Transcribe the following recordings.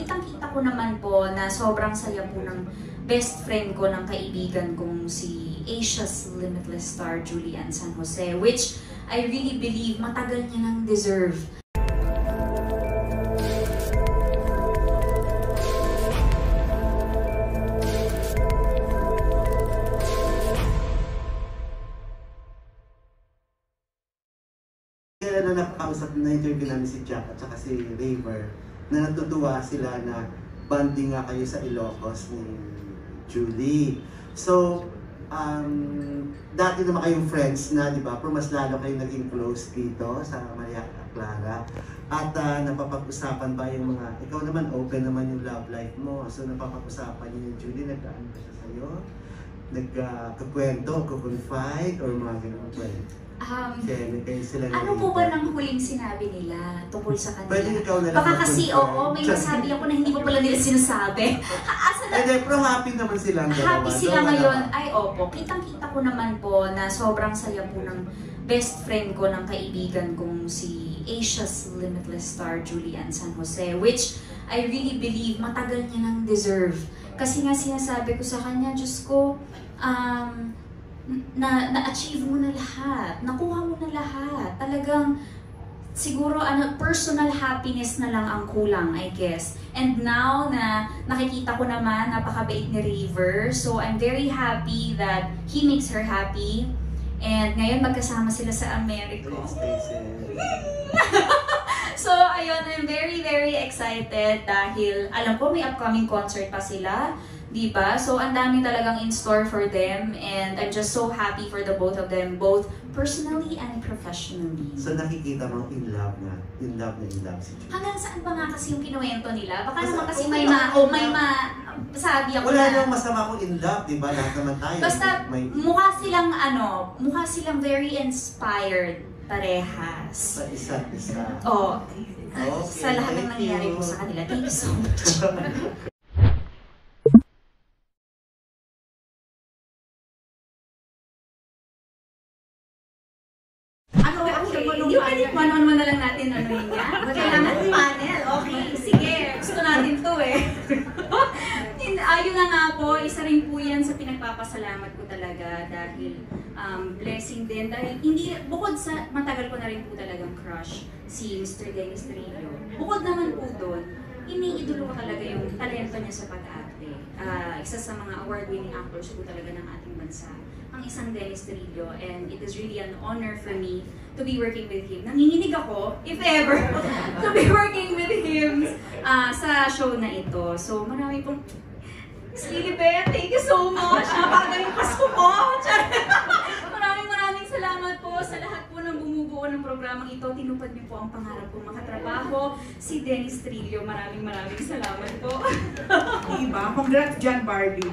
kitang-kita ko naman po na sobrang saya po ng best friend ko ng kaibigan kong si Asia's Limitless Star, Julian San Jose, which I really believe matagal niya nang deserve. Kaya na nakakausap na interview namin si Jack at saka si Raver na natutuwa sila na banding nga kayo sa Ilocos ni Julie. So, um, dati naman kayong friends na, di ba? Pero mas lalo kayo naging close dito sa Maria Clara. At ah, napapag-usapan ba yung mga, ikaw naman open naman yung love life mo. So, napapag-usapan niyo yung Julie, nagkaan ba siya sa'yo? Nagkakwento, kukonfide, or mga ganun kwento? Um, Kaya kayo sila ano po ba ng huling sinabi nila tungkol sa kanila? Pwede ikaw na lang Baka kasi, oo, may nasabi ako na hindi pa pala nila sinasabi. Asa na, Eh, pero happy naman silang dalawa. happy sila ngayon. Ay, opo. Kitang-kita ko naman po na sobrang saya po ng best friend ko ng kaibigan kong si Asia's Limitless Star, Julian San Jose, which I really believe matagal niya nang deserve. Kasi nga sinasabi ko sa kanya, Diyos ko, um, na na-achieve mo na lahat, nakuha mo na lahat. Talagang siguro ano personal happiness na lang ang kulang, I guess. And now na nakikita ko naman napakabait ni River, so I'm very happy that he makes her happy. And ngayon magkasama sila sa safe. So, ayun, I'm very, very excited dahil alam ko may upcoming concert pa sila, di ba? So, ang dami talagang in store for them and I'm just so happy for the both of them, both personally and professionally. So nakikita mo in love na, in love na in love si Julie. Hanggang saan ba nga kasi yung kinuwento nila? Baka Basta- naman kasi may ma, okay o may ma, sabi ako Wala na. nang masama kung in love, di ba? Lahat naman tayo. Basta may mukha silang ano, mukha silang very inspired parehas. sa isa't isa. Oh, Okay, sa lahat ng nangyayari po sa kanila. Thank you so much. Ano Okay, ang okay. laman ng Di ba pwede panel? one-on-one na lang natin ano yun yan? Kailangan panel. Okay, sige. Gusto natin to eh. Yun- Ayun na nga po, isa rin po yan sa pinagpapasalamat ko talaga dahil um, blessing din. Dahil hindi, bukod sa matagal ko na rin po talagang crush si Mr. Dennis Trillo. Bukod naman po doon, iniidolo ko talaga yung talento niya sa pag-arte. Ah, isa sa mga award-winning actors po talaga ng ating bansa ang isang Dennis Trillo and it is really an honor for me to be working with him. Nanginginig ako, if ever, to be working with him ah, sa show na ito. So marami pong Miss Lilibet, thank you so much. Napakagaling Pasko po. maraming maraming salamat po sa lahat po ng bumubuo ng programang ito. Tinupad niyo po ang pangarap ko makatrabaho. Si Dennis Trillo, maraming maraming salamat po. Diba? Congrats dyan, Barbie.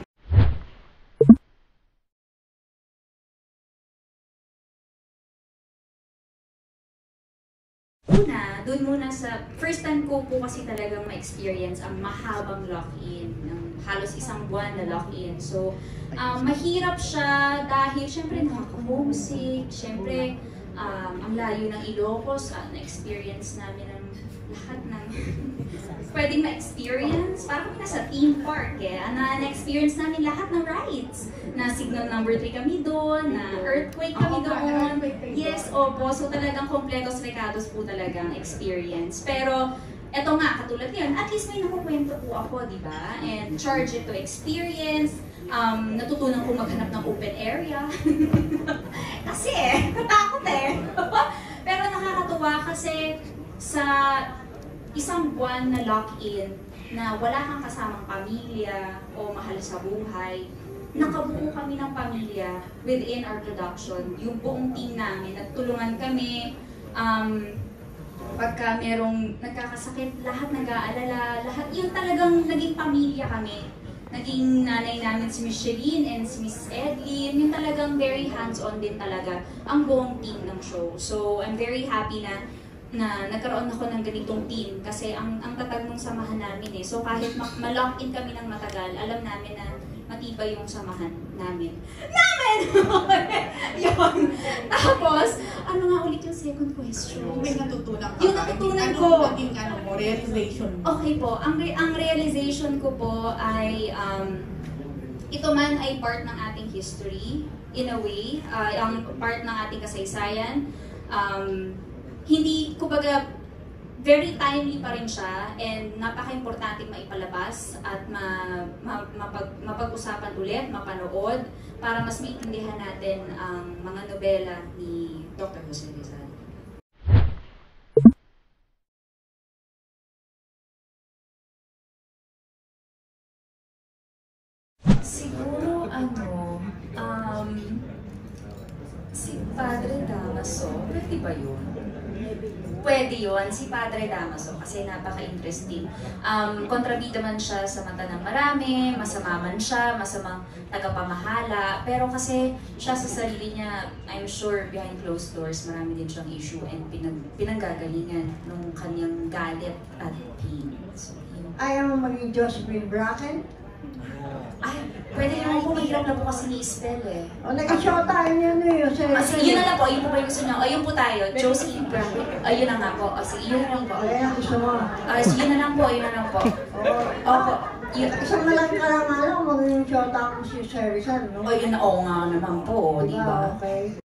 Una, doon muna sa, first time ko po kasi talagang ma-experience ang mahabang lock-in, ng halos isang buwan na lock-in. So, um, mahirap siya dahil syempre nakaka-homesick, syempre um, ang layo ng Ilocos, ah, na-experience namin ang lahat ng pwedeng ma-experience. Parang kami nasa theme park eh. Na- na-experience namin lahat ng rides. Na signal number 3 kami doon, na earthquake kami doon. Yes, opo. So talagang kompletos recados po talagang experience. Pero eto nga, katulad yun, at least may nakukwento po ako, di ba? And charge it to experience. Um, natutunan ko maghanap ng open area. kasi eh, natakot eh. Pero nakakatuwa kasi sa isang buwan na lock-in na wala kang kasamang pamilya o mahal sa buhay, nakabuo kami ng pamilya within our production. Yung buong team namin, nagtulungan kami, um, pagka merong nagkakasakit, lahat nag-aalala, lahat, yun talagang naging pamilya kami. Naging nanay namin si Miss Shelleen and si Miss Edlin, yung talagang very hands-on din talaga ang buong team ng show. So, I'm very happy na na nagkaroon ako ng ganitong team kasi ang ang tatag ng samahan namin eh. So kahit ma- ma-lock in kami ng matagal, alam namin na matibay yung samahan namin. Namin! Yun. Tapos, ano nga ulit yung second question? Kung may natutunan ka Yung natutunan ano ko. naging ano mo, realization mo? Okay po, ang, re- ang realization ko po ay um, ito man ay part ng ating history in a way, uh, ang part ng ating kasaysayan. Um, hindi, kumbaga, very timely pa rin siya and napaka-importante maipalabas at ma, ma, mapag, mapag-usapan ulit, mapanood para mas maintindihan natin ang mga nobela ni Dr. Jose Rizal. Siguro, ano, um, si Padre Damaso, pwede ba yun? Pwede yun, si Padre Damaso, kasi napaka-interesting. Um, kontrabida man siya sa mata ng marami, masama man siya, masamang tagapamahala, pero kasi siya sa sarili niya, I'm sure behind closed doors, marami din siyang issue and pinag pinanggagalingan nung kanyang galit at pain. So. Ayaw mo maging Josephine Bracken? Ay, pwede naman po, mahirap na po kasi ni-spell eh. O, nag-show tayo niya na yun. Sa, Ah, sige, yun na lang po, yun po ba yung gusto niyo? Ayun po tayo, Josie Brown. Ayun na nga po. O, sige, yun na lang po. Ayan gusto mo. Ah, sige, yun na lang po, yun na lang po. Opo. Yun. Isang malang ka lang alam, maging shota ko si Sir Rizal, no? O, yun na, oo nga naman po, di ba? Okay.